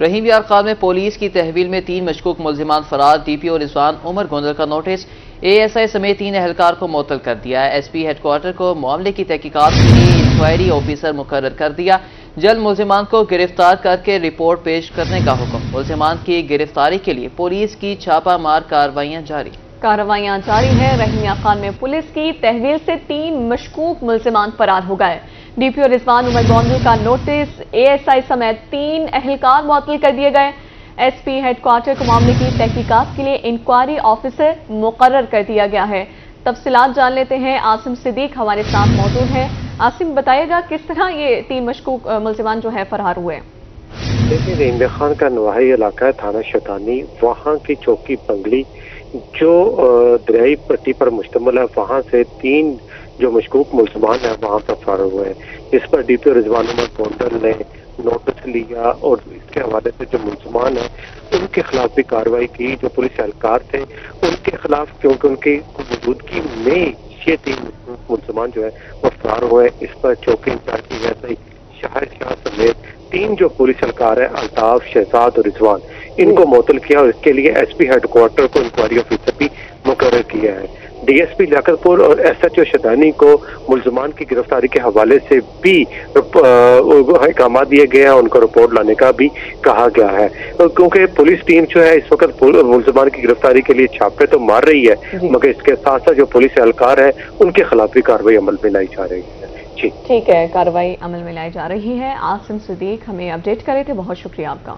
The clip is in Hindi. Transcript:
रहीम यार खान में पुलिस की तहवील में तीन मशकूक मुलजिमान फरार, D P O Rizwan Umar Gondal का नोटिस। ए एस आई समेत तीन एहलकार को मुतल कर दिया है। एस पी हेडक्वार्टर को मामले की तहकीकत के लिए इंक्वायरी ऑफिसर मुकर कर दिया। जल्द मुलजिमान को गिरफ़्तार करके रिपोर्ट पेश करने का हुक्म। मुलजिमान की गिरफ्तारी के लिए पुलिस की छापामार कार्रवाइयाँ जारी। कार्रवाइयाँ जारी है। रहीमिया खान में पुलिस की तहवील से तीन मशकूक मुलजमान फरार हो गए। डीपीओ रिजवान उमर गोंदल का नोटिस, एएसआई समेत तीन अहलकार मुअल कर दिए गए। एसपी हेडक्वार्टर को मामले की तहकीकात के लिए इंक्वायरी ऑफिसर मुकर कर दिया गया है। तफसीलात जान लेते हैं, आसिम सिद्दीक हमारे साथ मौजूद हैं। आसिम, बताइएगा किस तरह ये तीन मशकूक मुलजमान जो है फरार हुए देखिए खान का नवाही इलाका है, थाना शतानी। वहाँ की चौकी बंगली, जो दरियाई पट्टी पर मुश्तमल है, वहाँ से तीन जो मशकूक मुलजमान है वहाँ पर फरार हुए हैं। इस पर D P O Rizwan Umar Gondal ने नोटिस लिया और इसके हवाले से जो मुलजमान है उनके खिलाफ भी कार्रवाई की जो पुलिस एहलकार थे उनके खिलाफ क्योंकि उनकी मौजूदगी में ये तीन मुलजमान जो है वो फरार हुए इस पर चौकी इंचार्ज की जैसे शाहर शाह समेत तीन जो पुलिस एहलकार है अल्ताफ शहजाद और रिजवान इनको मुतल किया और इसके लिए एस पी हेडक्वार्टर को इंक्वायरी ऑफिसर भी मुकर किया है। डीएसपी जाकरपुर और एसएचओ शदानी को मुलजमान की गिरफ्तारी के हवाले से भी अहकाम दिए गए हैं उनको रिपोर्ट लाने का भी कहा गया है। क्योंकि पुलिस टीम जो है इस वक्त मुलजमान की गिरफ्तारी के लिए छापे तो मार रही है मगर इसके साथ साथ जो पुलिस एहलकार है उनके खिलाफ भी कार्रवाई अमल में लाई जा रही है। ठीक है कार्रवाई अमल में लाई जा रही है। आसिम सदीक हमें अपडेट करे थे बहुत शुक्रिया आपका।